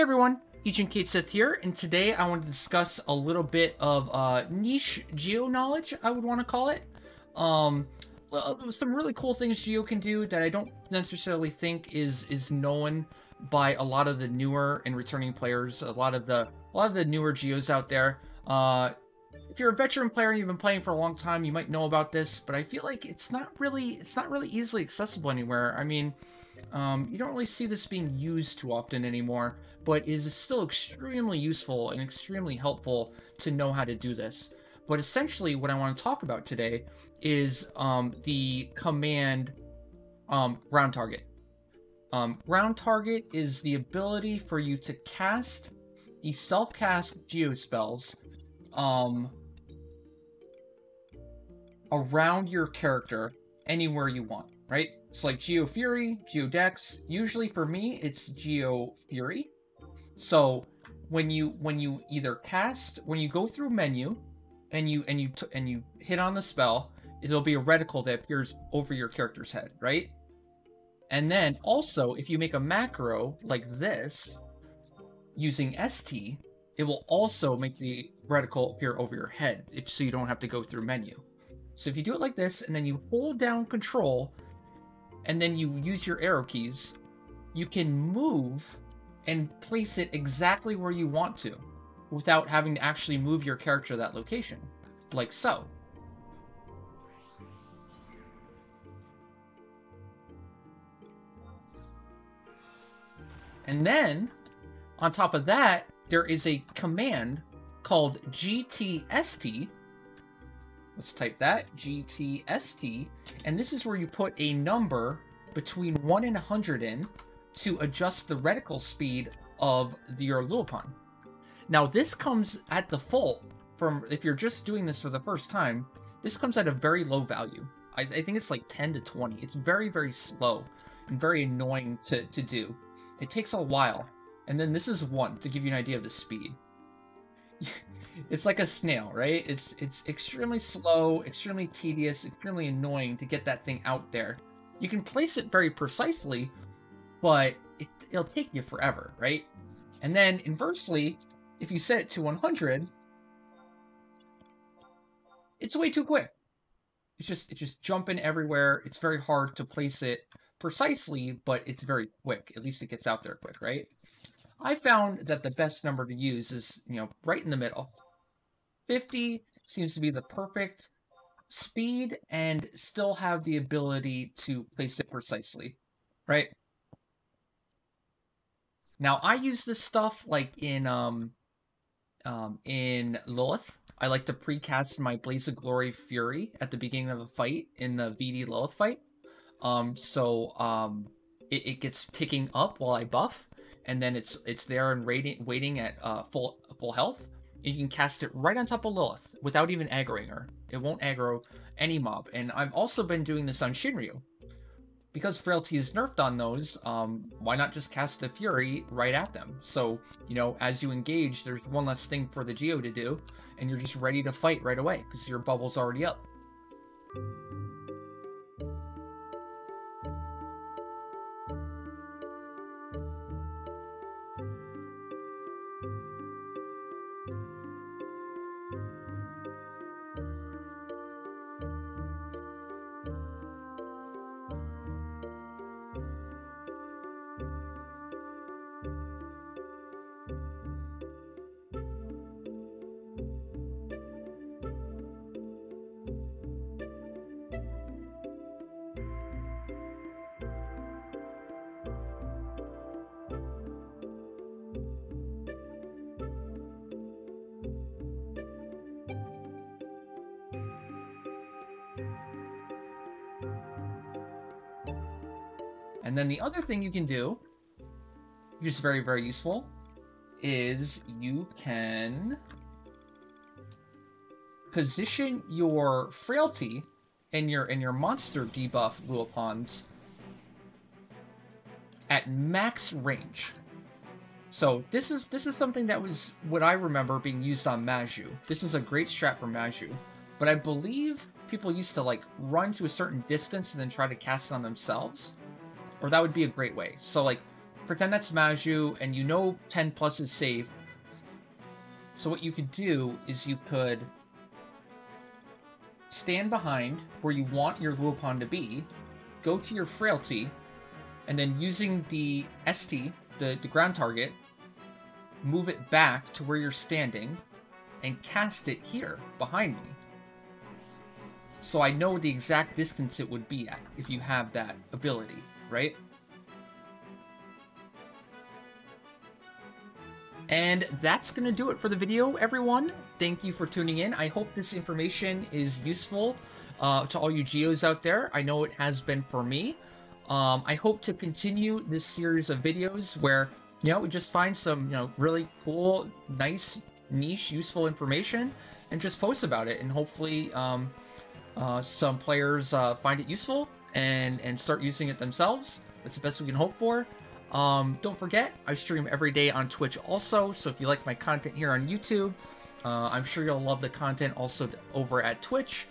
Hey everyone, Ejin Caitsith here, and today I want to discuss a little bit of uh, niche Geo knowledge, I would want to call it. Um, well, some really cool things Geo can do that I don't necessarily think is is known by a lot of the newer and returning players, a lot of the a lot of the newer Geos out there. Uh, if you're a veteran player and you've been playing for a long time, you might know about this, but I feel like it's not really it's not really easily accessible anywhere. I mean, um, you don't really see this being used too often anymore, but is still extremely useful and extremely helpful to know how to do this. But essentially, what I want to talk about today is um, the command um, ground target. Um, ground target is the ability for you to cast the self-cast geospells um, around your character anywhere you want, right? It's like Geo Fury, Geo Dex. Usually for me, it's Geo Fury. So when you when you either cast when you go through menu and you and you and you hit on the spell, it'll be a reticle that appears over your character's head, right? And then also, if you make a macro like this using ST, it will also make the reticle appear over your head, if so you don't have to go through menu. So if you do it like this, and then you hold down control, and then you use your arrow keys, you can move and place it exactly where you want to without having to actually move your character to that location, like so. And then, on top of that, there is a command called GTST, Let's type that, GTST, and this is where you put a number between 1 and 100 in to adjust the reticle speed of your Luopan. Now this comes at default from, if you're just doing this for the first time, this comes at a very low value. I, I think it's like 10 to 20. It's very, very slow and very annoying to, to do. It takes a while. And then this is 1 to give you an idea of the speed. it's like a snail, right? It's it's extremely slow, extremely tedious, extremely annoying to get that thing out there. You can place it very precisely, but it, it'll take you forever, right? And then inversely, if you set it to 100, it's way too quick. It's just it's just jumping everywhere. It's very hard to place it precisely, but it's very quick. At least it gets out there quick, right? I found that the best number to use is, you know, right in the middle. 50 seems to be the perfect speed and still have the ability to place it precisely, right? Now, I use this stuff like in um um in Lilith. I like to precast my Blaze of Glory Fury at the beginning of a fight in the VD Lilith fight. Um so um it, it gets ticking up while I buff, and then it's it's there and waiting waiting at uh full full health you can cast it right on top of Lilith without even aggroing her. It won't aggro any mob. And I've also been doing this on Shinryu. Because Frailty is nerfed on those, um, why not just cast the Fury right at them? So, you know, as you engage, there's one less thing for the Geo to do, and you're just ready to fight right away, because your bubble's already up. And then the other thing you can do, which is very, very useful, is you can position your frailty and your and your monster debuff Luopans at max range. So this is this is something that was what I remember being used on Maju. This is a great strat for Maju. But I believe people used to like run to a certain distance and then try to cast it on themselves or that would be a great way. So like pretend that's Maju, and you know 10 plus is safe. So what you could do is you could stand behind where you want your Luopan to be, go to your Frailty, and then using the ST, the, the ground target, move it back to where you're standing, and cast it here, behind me. So I know the exact distance it would be at if you have that ability, right? And that's going to do it for the video, everyone. Thank you for tuning in. I hope this information is useful uh, to all you Geos out there. I know it has been for me. Um, I hope to continue this series of videos where, you know, we just find some, you know, really cool, nice, niche, useful information and just post about it. And hopefully um, uh, some players uh, find it useful and, and start using it themselves. That's the best we can hope for. Um, don't forget, I stream every day on Twitch also, so if you like my content here on YouTube, uh, I'm sure you'll love the content also over at Twitch.